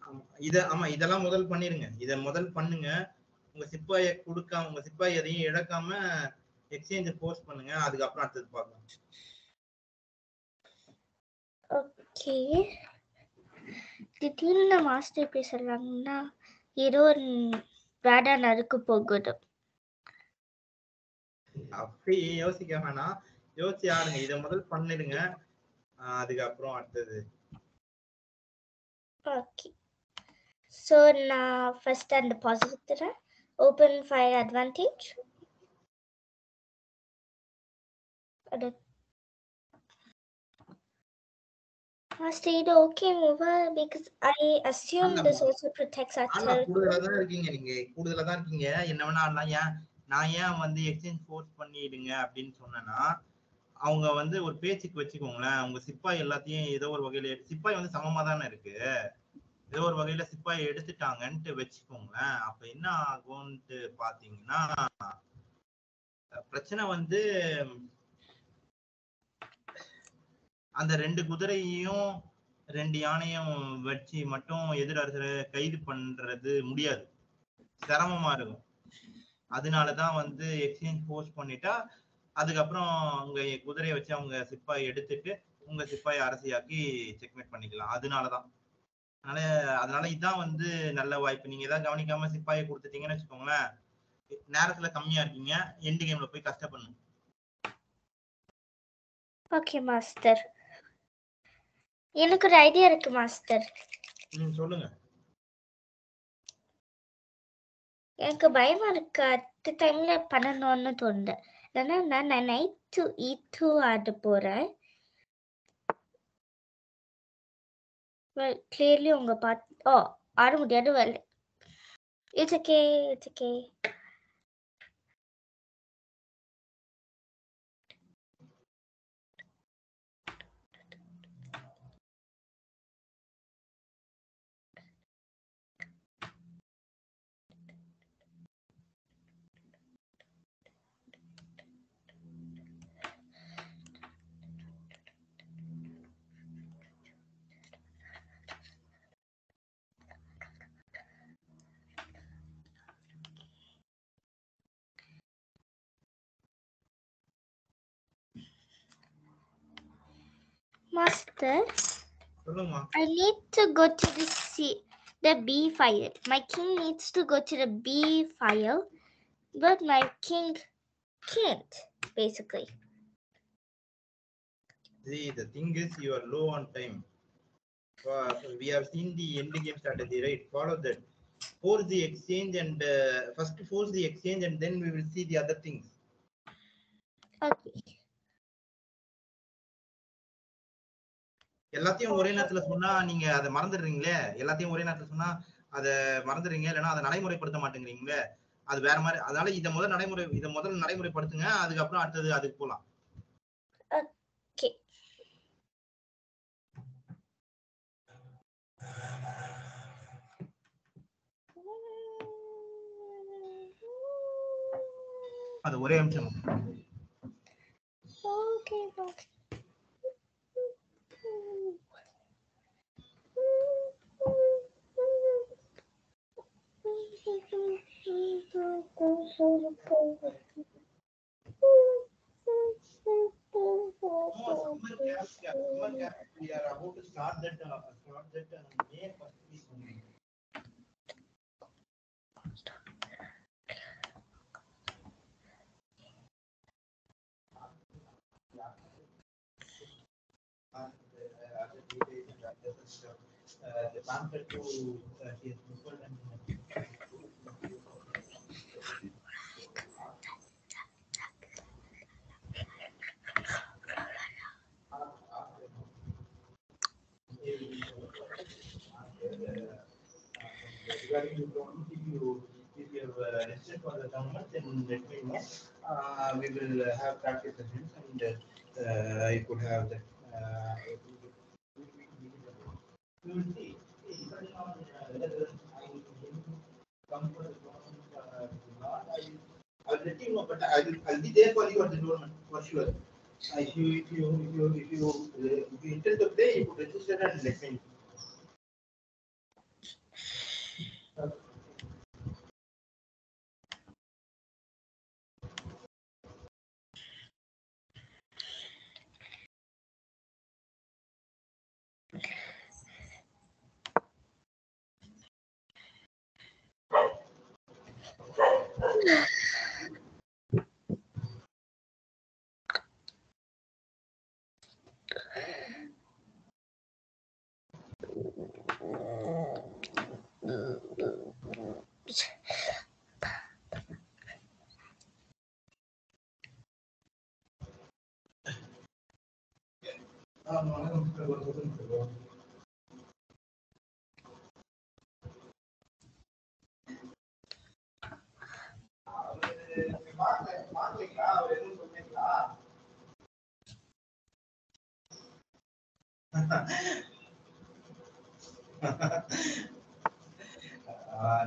Speaker 1: ஆமா, இத ஆமா இதெல்லாம் முதல் பண்ணிருங்க இத முதல் பண்ணுங்க உங்க சிப்பாயை கொடுக்காம உங்க சிப்பாய் எதையும் இழக்காம எக்ஸ்சேஞ்ச போஸ்ட் பண்ணுங்க அதுக்கப்புறம் அடுத்தது பார்க்கலாம்.
Speaker 2: Okay. திடீர்னு மாஸ்டர் எப்படி சொல்றாங்கன்னா ஏதோ ஒரு ராடா நறுக்கு போகுது.
Speaker 1: அப்படி யோசிக்க வேணாம். யோசிச்சு ஆடுங்க. இதை முதல் பண்ணிடுங்க. அதுக்கப்புறம் அடுத்தது.
Speaker 2: ஓகே ஸோ நான் ஃபர்ஸ்ட் அந்த பாசிட்டிவ் தரேன். ஃபயர் அட்வான்டேஜ் அது Master, இது okay mover because I assume this also protects our.
Speaker 1: கூடுதலா தான் இருக்கீங்க நீங்க. கூடுதலா தான் இருக்கீங்க. என்ன வேணா ஏன் நான் ஏன் வந்து எக்ஸ்சேஞ்ச் ஃபோர்ஸ் பண்ணிடுங்க அப்படின்னு சொன்னேன்னா அவங்க வந்து ஒரு பேச்சுக்கு வச்சுக்கோங்களேன். அவங்க சிப்பாய் எல்லாத்தையும் ஏதோ ஒரு வகையில சிப்பாய் வந்து சமமா தானே இருக்கு. ஏதோ ஒரு வகையில சிப்பாய் எடுத்துட்டாங்கன்ட்டு வச்சுக்கோங்களேன். அப்ப என்ன ஆகும்ட்டு பாத்தீங்கன்னா பிரச்சனை வந்து அந்த ரெண்டு குதிரையையும் ரெண்டு யானையும் வச்சு மட்டும் எதிரரசரை கைது பண்றது முடியாது. சிரமமா இருக்கும். அதனாலதான் வந்து எக்ஸ்சேஞ்ச் போஸ்ட் பண்ணிட்டா அதுக்கப்புறம் உங்க குதிரையை வச்சு அவங்க சிப்பாய் எடுத்துட்டு உங்க சிப்பாயை அரசியாக்கி செக்மேட் பண்ணிக்கலாம். அதனாலதான். அதனால அதனால இதான் வந்து நல்ல வாய்ப்பு. நீங்க ஏதாவது கவனிக்காம சிப்பாயை கொடுத்துட்டீங்கன்னு வச்சுக்கோங்களேன் நேரத்துல கம்மியா இருக்கீங்க எண்டு கேம்ல போய் கஷ்டப்படணும்.
Speaker 2: Okay, மாஸ்டர் எனக்கு ஒரு ஐடியா இருக்கு மாஸ்டர்
Speaker 1: ம் சொல்லுங்க.
Speaker 2: எனக்கு பயமா இருக்கு அடுத்த டைம்ல பண்ணணும்னு தோணுது. ஏன்னா நான் நைட் டு இ டூ ஆட போறேன். கிளியர்லி உங்க பார்த்து ஓ ஆட முடியாது well it's okay it's okay
Speaker 1: Doctor,
Speaker 2: I need to go to the C, the B file. My king needs to go to the B file, but my king can't, basically.
Speaker 1: See, the thing is you are low on time. We have seen the endgame strategy, right? Follow that. Force the exchange and uh, first force the exchange and then we will see the other things.
Speaker 2: Okay.
Speaker 1: எல்லாத்தையும் ஒரே நேரத்துல சொன்னா நீங்க அதை மறந்துடுறீங்களே? எல்லாத்தையும் ஒரே நேரத்துல சொன்னா அதை மறந்துடுறீங்க? இல்லைன்னா அதை நடைமுறைப்படுத்த மாட்டேங்கிறீங்களே? அது வேற மாதிரி அதனால இதை முதல் நடைமுறை இதை முதல்ல நடைமுறைப்படுத்துங்க. அதுக்கப்புறம் அடுத்தது அதுக்கு போலாம்.
Speaker 2: Okay.
Speaker 1: அது ஒரே நிமிஷம்.
Speaker 2: Okay, okay.
Speaker 1: The pamphlet to uh, his Mukul and regarding the if you, if you have uh, registered for the government, then let me know. Uh, we will uh, have practice sessions and uh, you could have that. Uh, we will see. I the I I will let you know, but I will, I'll be there for you at the tournament, for sure. If you, if you, if you, if you, if you intend to play, you could register and let me know.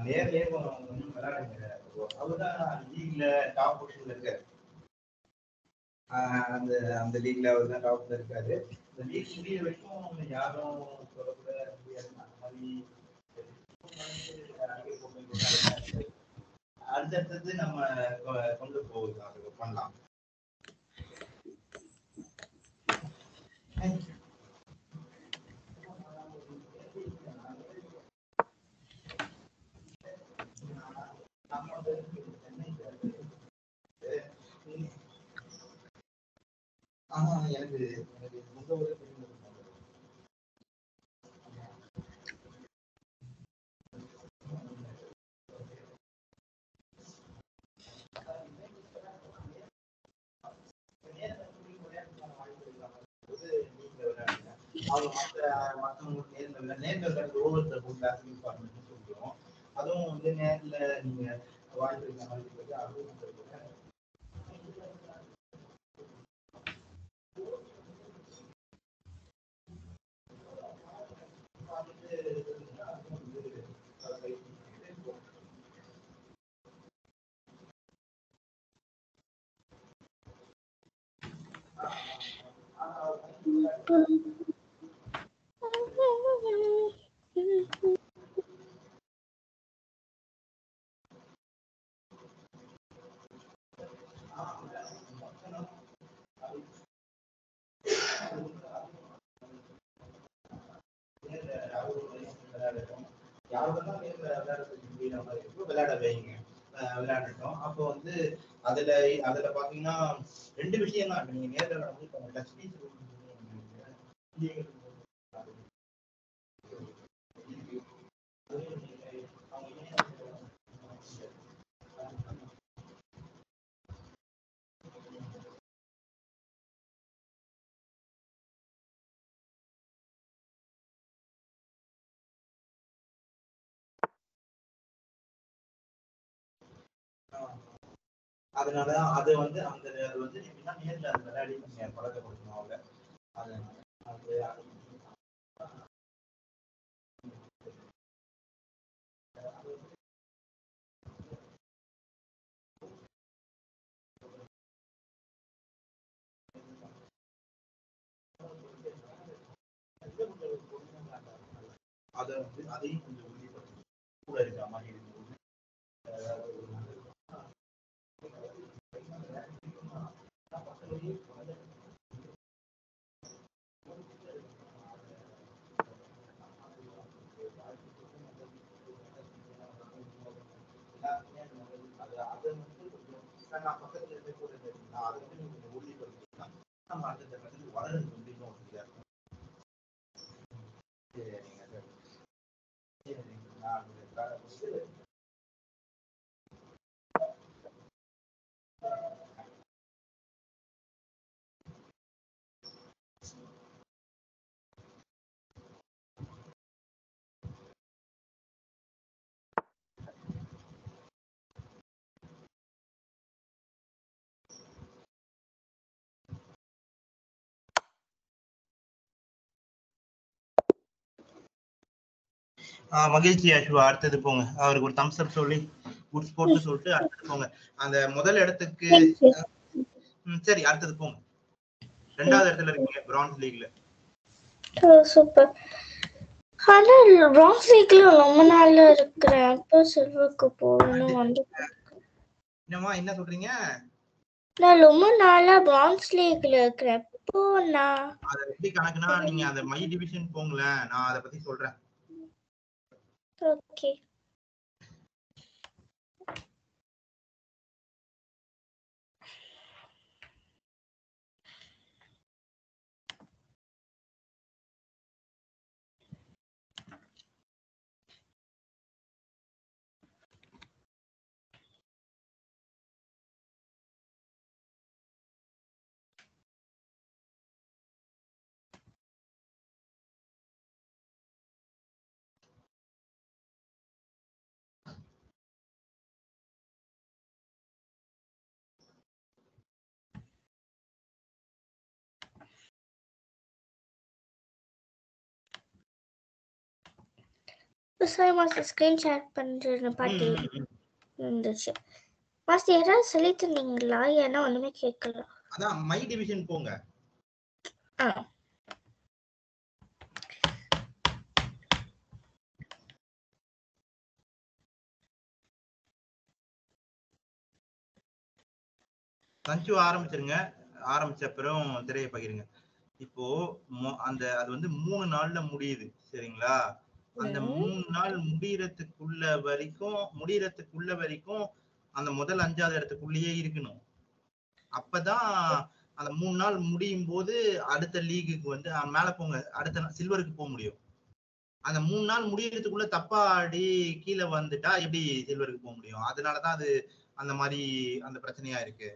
Speaker 1: நேர்லயே கொஞ்சம் விளையாடுங்க. அவர்தான் லீக்ல டாப் பொசிஷன்ல இருக்காரு. ஆஹ் அந்த அந்த லீக்ல அவர் தான் டாப்ல இருக்காரு. இந்த லீக் முடிய வரைக்கும் யாரும் சொல்லக்கூட முடியாது. அந்த மாதிரி அடுத்தடுத்தது நம்ம கொ- கொண்டு போகுது. அதுக்கு பண்ணலாம். ஆமா எனக்கு எனக்கு சொந்த ஊரே அவங்க மத்த மத்தவங்களுக்கு நேர்ல விளையாட நேர்ல விளையாடுறது ஓவர் த புல் அதுவும் வந்து நேரில் நீங்க வாய்ப்பு இருக்க அதுவும் யாருக்கெல்லாம் நேர்ல விளையாட முடியற இருக்கோ விளையாட வைங்க விளையாடட்டும். அப்போ வந்து அதுல அதுல பாத்தீங்கன்னா ரெண்டு விஷயம் தான் நீங்க நேர்ல விளையாடும்போது இப்போ டச் ஸ்பீச் அதனாலதான் அது வந்து அந்த அது வந்து எப்படின்னா நேர்ல அது விளையாடி நீங்க பழக்கப்படுத்தணும் அவங்க அதனால அது அதை வந்து அதையும் கொஞ்சம் உறுதிப்படுத்தணும் கூட இருக்கிற மாதிரி இருக்கும் அதாவது ஒரு நல்ல நான் பக்கத்துல இருந்து கூட நான் அதை வந்து நீங்க கொஞ்சம் உறுதிப்படுத்தினா நம்ம அடுத்த கட்டத்துக்கு மகிழ்ச்சி அஸ்வா அடுத்தது போங்க. அவருக்கு ஒரு தம்ஸ் அப் சொல்லி குட் ஸ்போர்ட்ஸ் சொல்லிட்டு அடுத்தது போங்க. அந்த முதல் இடத்துக்கு சரி அடுத்தது போங்க. ரெண்டாவது இடத்துல இருக்கீங்க பிரான்ஸ் லீக்ல
Speaker 2: சூப்பர் ஆனா ராங் வீக்ல ரொம்ப நாள் இருக்கிறேன் அப்போ சில்வருக்கு போகணும் வந்து
Speaker 1: என்னம்மா என்ன சொல்றீங்க?
Speaker 2: நான் ரொம்ப நாளா பிரான்ஸ் லீக்ல இருக்கிறேன். இப்போ நான்
Speaker 1: அதை எப்படி கணக்குனா நீங்க அந்த மை டிவிஷன் போங்களேன். நான் அதை பத்தி சொல்றேன்.
Speaker 2: Okay sorry master screen share பண்ணுற பாட்டி. இருந்துச்சு. மாஸ்டர் யாராவது சொல்லி தந்தீங்களா ஏன்னா ஒண்ணுமே கேட்கல
Speaker 1: அதான் மை டிவிஷன் போங்க.
Speaker 2: ஆ.
Speaker 1: சஞ்சு ஆரம்பிச்சிருங்க. ஆரம்பிச்ச அப்புறம் திரையை பகிருங்க. இப்போ அந்த அது வந்து மூணு நாள்ல முடியுது. சரிங்களா? அந்த. மூணு நாள் முடியறதுக்குள்ள வரைக்கும் முடியறதுக்குள்ள வரைக்கும் அந்த முதல் அஞ்சாவது இடத்துக்குள்ளேயே இருக்கணும். அப்பதான் அந்த மூணு நாள் முடியும் போது அடுத்த லீகுக்கு வந்து மேல போங்க அடுத்த சில்வருக்கு போக முடியும். அந்த மூணு நாள் முடியறதுக்குள்ள தப்பா ஆடி கீழே வந்துட்டா எப்படி சில்வருக்கு போக முடியும்? அதனாலதான் அது அந்த மாதிரி அந்த பிரச்சனையா இருக்கு.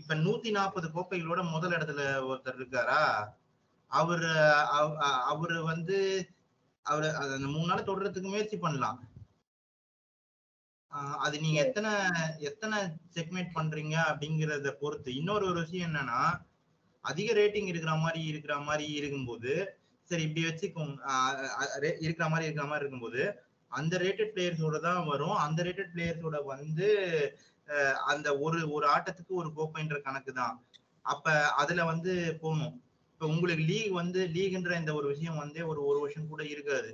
Speaker 1: இப்ப நூத்தி நாற்பது கோப்பைகளோட முதல் இடத்துல ஒருத்தர் இருக்காரா? அவரு அவரு வந்து அவரு அது அந்த மூணு நாள் தொடர்றதுக்கு முயற்சி பண்ணலாம். அது நீங்க எத்தனை எத்தனை செக்மேட் பண்றீங்க அப்படிங்கறத பொறுத்து. இன்னொரு ஒரு விஷயம் என்னன்னா அதிக ரேட்டிங் இருக்கிற மாதிரி இருக்கிற மாதிரி இருக்கும்போது சரி இப்படி ரே- இருக்கிற மாதிரி இருக்கிற மாதிரி இருக்கும்போது அந்த ரேட்டட் பிளேயர்ஸோட தான் வரும். அந்த ரேட்டட் பிளேயர்ஸோட வந்து அந்த ஒரு ஒரு ஆட்டத்துக்கு ஒரு கோப்பைன்ற கணக்கு தான். அப்ப அதுல வந்து போகணும் இப்ப உங்களுக்கு லீக் வந்து லீக்ன்ற இந்த ஒரு விஷயம் வந்து ஒரு ஒரு வருஷம் கூட இருக்காது.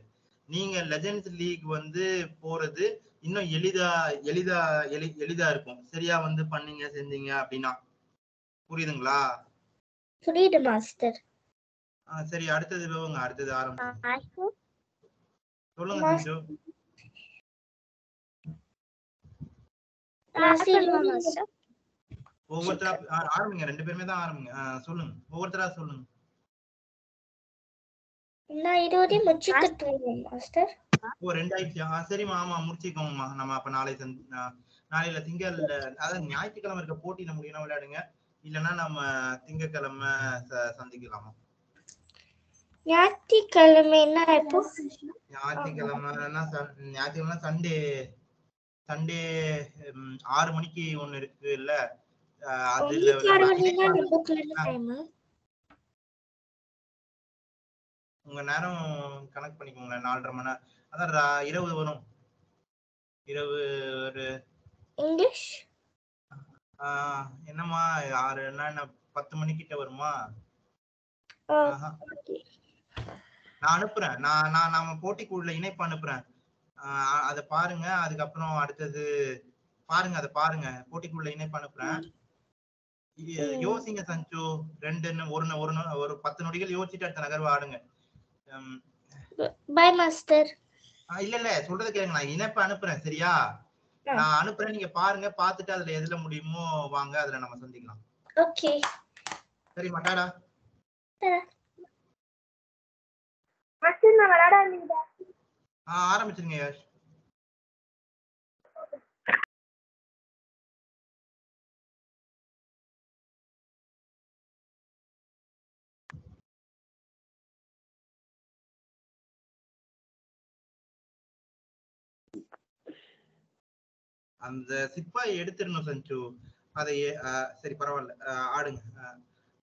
Speaker 1: நீங்க லெஜண்ட்ஸ் லீக் வந்து போறது இன்னும் எளிதா எளிதா எளி எளிதா இருக்கும். சரியா வந்து பண்ணீங்க செஞ்சீங்க அப்படின்னா. புரியுதுங்களா?
Speaker 2: புரியுது மாஸ்டர்
Speaker 1: ஆஹ் சரி அடுத்தது போங்க அடுத்தது ஆரம்பிச்சு சொல்லுங்க சிஞ்சு
Speaker 2: மாஸ்டர்
Speaker 1: ஒவ்வொருத்தரா ஆ- ஆரம்பிங்க ரெண்டு பேருமே தான் ஆரம்பிங்க. ஆஹ் சொல்லுங்க. ஒவ்வொருத்தரா சொல்லுங்க.
Speaker 2: நான் இதோடய முடிச்சுக்கட்டுறேன் மாஸ்டர்.
Speaker 1: ஓ ரெண்டாயிடுச்சு ஆ சரிம்மா ஆமா முடிச்சுக்கோங்கம்மா நம்ம அப்ப நாளை சந்தி நாளையில திங்கள் அதாவது ஞாயிற்றுக்கிழமை இருக்க போட்டியில முடியும்னா விளையாடுங்க? இல்லைன்னா நம்ம திங்கட்கிழமை ச- சந்திக்கலாமா?
Speaker 2: ஞாயிற்றுக்கிழமைன்னா எப்போ
Speaker 1: ஞாயிற்றுக்கிழமைனா ஞாயிற்றுக்கிழமை சண்டே சண்டே ஆறு மணிக்கு ஒண்ணு இருக்கு இல்ல அதுல உங்க நேரம் கணக்கு பண்ணிக்கோங்களேன் நாலரை மணி நேரம். அதான் இரவு வரும். இரவு ஒரு
Speaker 2: இங்கிலீஷ்?
Speaker 1: என்னம்மா ஆறு என்ன பத்து மணிக்கிட்ட வருமா?
Speaker 2: ஆ,
Speaker 1: ஆஹா. நான் அனுப்புறேன். நான் நான் நம்ம போட்டிக்குள்ள இணைப்பு அனுப்புறேன். அதை பாருங்க. அதுக்கப்புறம் அடுத்தது பாருங்க அதை பாருங்க. போட்டிக்குள்ள இணைப்பு அனுப்புறேன். யோசிங்க சஞ்சு. ரெண்டு நு- ஒரு ஒரு ஒரு பத்து நொடிகள் யோசிச்சுட்டு அடுத்த நகர்வு ஆடுங்க.
Speaker 2: பை மாஸ்டர்
Speaker 1: இல்ல இல்ல சொல்றது கேளுங்க. நான் இணைப்பு அனுப்புறேன் சரியா. நான் அனுப்புறேன் நீங்க பாருங்க பார்த்துட்டு அதுல எதுல முடியுமோ வாங்க அதுல நம்ம சந்திக்கலாம்.
Speaker 2: ஓகே
Speaker 1: சரி மட்டாடா. ஆரம்பிச்சிருங்க யாஷ். அந்த சிப்பாயை எடுத்துடணும் சஞ்சு. அதை ஆஹ் சரி பரவாயில்ல. ஆடுங்க.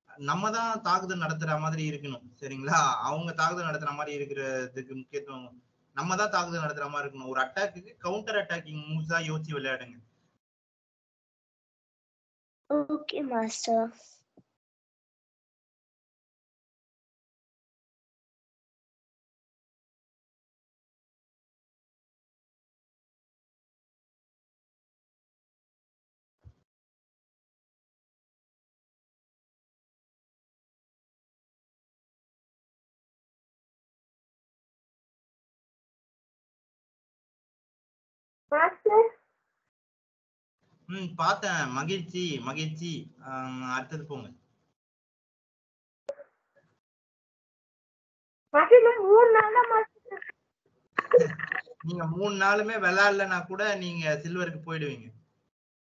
Speaker 1: நம்ம தான் தாக்குதல் நடத்துற மாதிரி இருக்கணும் சரிங்களா? அவங்க தாக்குதல் நடத்துற மாதிரி இருக்கிறதுக்கு முக்கியத்துவம் நம்ம தான் தாக்குதல் நடத்துற மாதிரி இருக்கணும். ஒரு அட்டாக்கு கவுண்டர் அட்டாக்கிங் மூவ்ஸா யோசிச்சு விளையாடுங்க.
Speaker 2: ஓகே மாஸ்டர்
Speaker 1: ம் பார்த்தேன். மகிழ்ச்சி மகிழ்ச்சி. அடுத்தது போங்க. நீங்க மூணு நாளுமே விளையாடலன்னா கூட நீங்க சில்வருக்கு போயிடுவீங்க.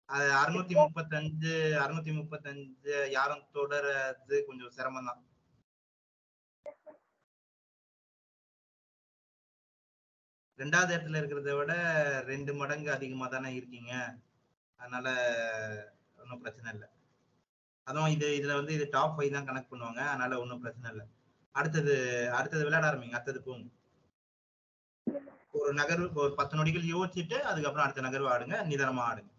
Speaker 1: அது அறுநூத்தி முப்பத்தஞ்சு அறுநூத்தி முப்பத்தஞ்சு யாரும் தொடர்றது கொஞ்சம் சிரமம் தான் ரெண்டாவது இடத்துல இருக்கிறத விட ரெண்டு மடங்கு அதிகமா தானே இருக்கீங்க. அதனால ஒன்றும் பிரச்சனை இல்லை. அதுவும் இது இதுல வந்து இது டாப் ஃபைவ் தான் கனெக்ட் பண்ணுவாங்க. அதனால ஒன்றும் பிரச்சனை இல்லை. அடுத்தது அடுத்தது விளையாட ஆரம்பிங்க. அடுத்தது போங்க. ஒரு நகர்வு ஒரு பத்து நொடிகள் யோசிச்சுட்டு அதுக்கப்புறம் அடுத்த நகர்வு ஆடுங்க. நிதானமாக ஆடுங்க.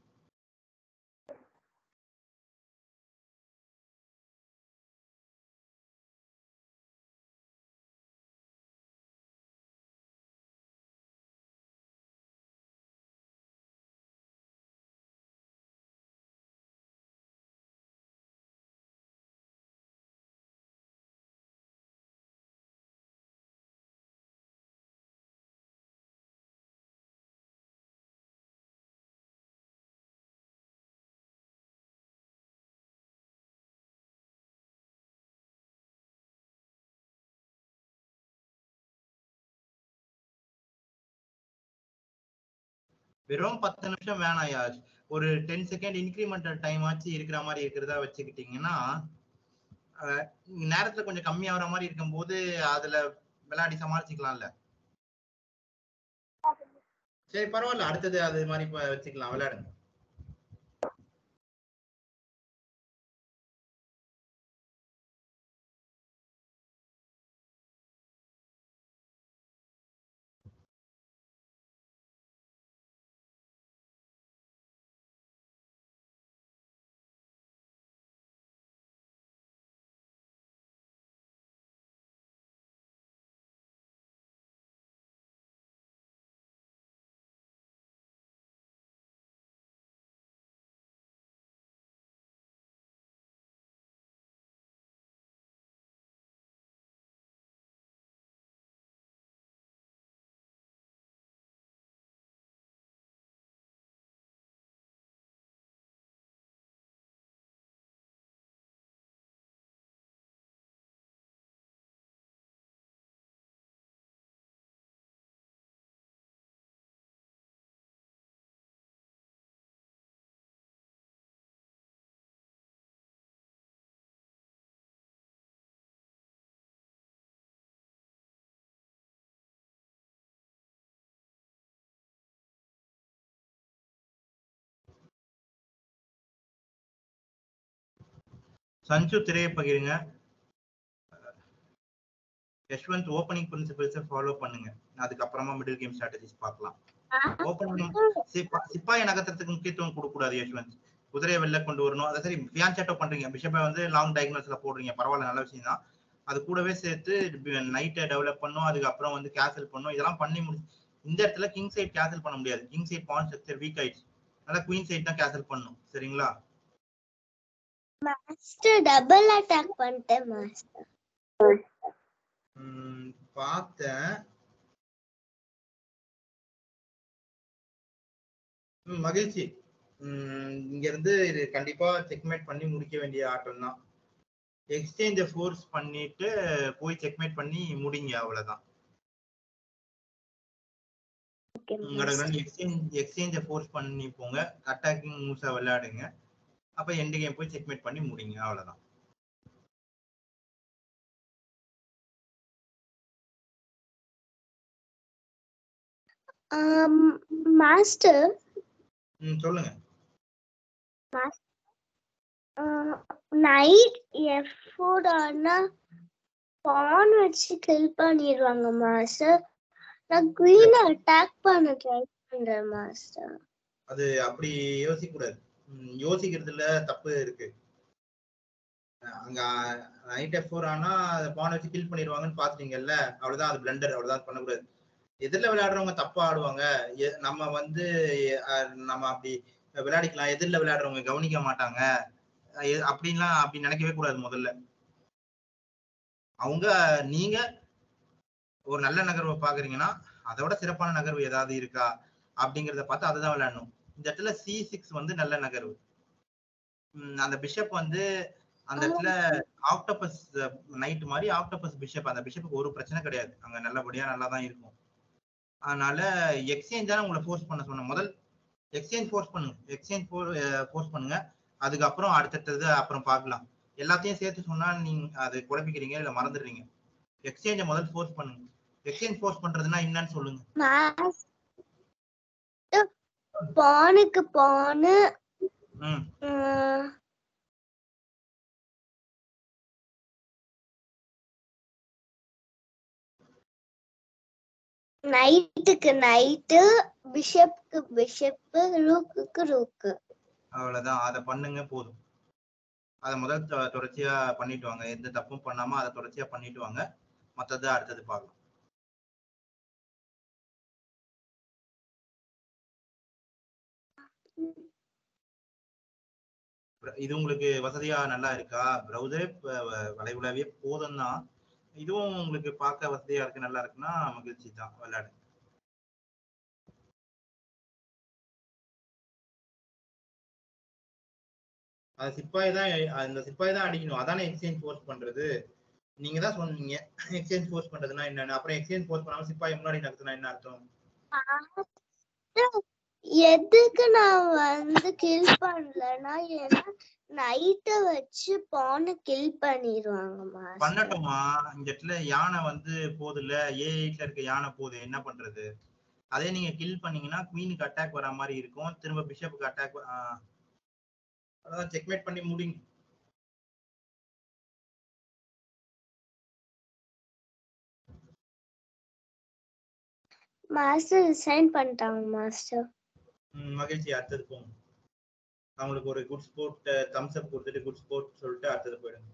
Speaker 1: வெறும் பத்து நிமிஷம் வேணாம் யார் ஒரு டென் செகண்ட் இன்க்ரிமெண்டல் டைம் ஆச்சு இருக்கிற மாதிரி இருக்கிறதா வச்சுக்கிட்டீங்கன்னா நேரத்துல கொஞ்சம் கம்மி ஆகுற மாதிரி இருக்கும்போது அதுல விளையாடி சமாளிச்சுக்கலாம்ல. சரி பரவாயில்ல. அடுத்தது அது மாதிரி வச்சுக்கலாம். விளையாடுங்க. சஞ்சு திரையை பகிருங்க. யஷ்வந்த் ஓப்பனிங் பிரின்சிபல்ஸை ஃபாலோ பண்ணுங்க. அதுக்கப்புறமா மிடில் கேம் ஸ்ட்ராட்டஜிஸ் பார்க்கலாம். ஓப்பனிங் சிப்பாயை நகர்த்துறதுக்கு முக்கியத்துவம் கொடுக்க கூடாது யஷ்வந்த். குதிரையை வெளில கொண்டு வரணும். அதை சரி பியான் சேட்டோ பண்றீங்க. பிஷப்பை வந்து லாங் டயக்னல்ஸ்ல போடுறீங்க. பரவாயில்ல நல்ல விஷயம் தான். அது கூடவே சேர்த்து நைட்டை டெவலப் பண்ணும். அதுக்கப்புறம் வந்து கேசல் பண்ணும். இதெல்லாம் பண்ணி முடி இந்த இடத்துல கிங் சைட் கேசல் பண்ண முடியாது. King side pawn structure weak ஆயிடுச்சு. அதனால குயின் சைட் தான் கேசல் பண்ணும் சரிங்களா?
Speaker 5: மாஸ்டர் டபுள் அட்டாக் பண்ணிட்டேன் மாஸ்டர்
Speaker 1: பார்த்தேன். மகிழ்ச்சி. இங்க இருந்து இது கண்டிப்பா செக்மேட் பண்ணி முடிக்க வேண்டிய ஆட்டம் தான். எக்ஸ்சேஞ்ச ஃபோர்ஸ் பண்ணிட்டு போய் செக்மேட் பண்ணி முடிங்க அவ்வளவுதான். உங்களோட எக்ஸ்சேஞ்ச் எக்ஸ்சேஞ்ச ஃபோர்ஸ் பண்ணி போங்க. அட்டாக்கிங் மூவ்ஸா விளையாடுங்க. அப்ப எண்டு கேம் போய் செக்மேட் பண்ணி முடிங்க அவ்வளவுதான்.
Speaker 5: மாஸ்டர்
Speaker 1: ம் சொல்லுங்க.
Speaker 5: நைட் எஃபோர்ட் ஆனா பான் வச்சு கில் பண்ணிடுவாங்க மாஸ்டர் நான் குயின் அட்டாக் பண்ண ட்ரை பண்றேன் மாஸ்டர்
Speaker 1: அது அப்படி யோசிக்க கூடாது யோசிக்கிறதுல தப்பு இருக்கு. அங்க நைட் எஃப் ஃபோர் ஆனா பானை வச்சு கில் பண்ணிடுவாங்கன்னு பாத்துட்டீங்கல்ல அவ்வளவுதான் அது பிளண்டர் அவ்வளவுதான் பண்ணக்கூடாது. எதிரில் விளையாடுறவங்க தப்பா ஆடுவாங்க. எ- நம்ம வந்து நம்ம அப்படி விளையாடிக்கலாம். எதிரில் விளையாடுறவங்க கவனிக்க மாட்டாங்க. அப்படின்லாம் அப்படி நினைக்கவே கூடாது முதல்ல. அவங்க நீங்க ஒரு நல்ல நகர்வை பாக்குறீங்கன்னா அதோட சிறப்பான நகர்வு ஏதாவது இருக்கா? அப்படிங்கறத பார்த்து அதை தான் விளையாடணும். இந்த இடத்துல சி சிக்ஸ் வந்து நல்ல நகர்வு. அந்த பிஷப் வந்து அந்த இடத்துல ஆக்டோபஸ் நைட் மாதிரி ஆக்டோபஸ் பிஷப் அந்த பிஷப்புக்கு ஒரு பிரச்சனை கிடையாது. அங்க நல்லபடியா நல்லா தான் இருக்கும். அதனால எக்ஸ்சேஞ்ச் தான் உங்களை ஃபோர்ஸ் பண்ண சொன்னேன். முதல் எக்ஸ்சேஞ்ச் ஃபோர்ஸ் பண்ணுங்க. எக்ஸ்சேஞ்ச் ஃபோர்ஸ் பண்ணுங்க. அதுக்கப்புறம் அடுத்தடுத்தது அப்புறம் பார்க்கலாம். எல்லாத்தையும் சேர்த்து சொன்னா நீங்க அது குழப்பிக்கிறீங்க இல்ல மறந்துடுறீங்க. எக்ஸ்சேஞ்சை முதல் ஃபோர்ஸ் பண்ணுங்க. எக்ஸ்சேஞ்ச் ஃபோர்ஸ் பண்றதுன்னா என்னன்னு சொல்லுங்க.
Speaker 5: பானுக்கு பானு நைட்டுக்கு நைட்டு பிஷப்க்கு பிஷப்பு ரூக்குக்கு ரூக்கு
Speaker 1: அவ்வளவுதான். அதை பண்ணுங்க போதும். அதை முதல் தொடர்ச்சியா பண்ணிட்டு வாங்க. எந்த தப்பும் பண்ணாம அதை தொடர்ச்சியா பண்ணிட்டு வாங்க. மத்தது அடுத்தது பார்க்கலாம். இது உங்களுக்கு வசதியா நல்லா இருக்கா? ப்ரௌசரே வலைவுலாவே போதும் தான் இதுவும் உங்களுக்கு பார்க்க வசதியா இருக்கு நல்லா இருக்குன்னா மகிழ்ச்சி தான் விளையாடு. அது சிப்பாய் தான் அந்த சிப்பாய் தான் அடிக்கணும். அதானே எக்ஸ்சேஞ்ச் போர்ஸ் பண்றது? நீங்க தான் சொன்னீங்க எக்ஸ்சேஞ்ச் போஸ்ட் பண்றதுன்னா என்னன்னு. அப்புறம் எக்ஸ்சேஞ்ச் போர்ஸ் பண்ணாம சிப்பாய் முன்னாடி நடத்துனா என்ன அர்த்தம்?
Speaker 5: எதுக்கு நான் வந்து கில் பண்ணலன்னா ஏன்னா நைட்டை வச்சு பானை கில் பண்ணிடுவாங்க மாஸ்டர்
Speaker 1: பண்ணட்டுமா இந்த இடத்துல யானை வந்து போகுதுல்ல ஏ எயிட்ல இருக்க யானை போகுது என்ன பண்றது? அதே நீங்க கில் பண்ணீங்கன்னா குவீனுக்கு அட்டாக் வர மாதிரி இருக்கும். திரும்ப பிஷப்புக்கு அட்டாக் அதான் செக்மேட் பண்ணி முடிங்க.
Speaker 5: மாஸ்டர் ரிசைன் பண்ணிட்டாங்க மாஸ்டர்
Speaker 1: மகிழ்ச்சி அடுத்தது போகும் அவங்களுக்கு ஒரு குட் ஸ்போர்ட் தம்ஸ் அப் கொடுத்துட்டு குட் ஸ்போர்ட் சொல்லிட்டு அடுத்தது போயிடுங்க.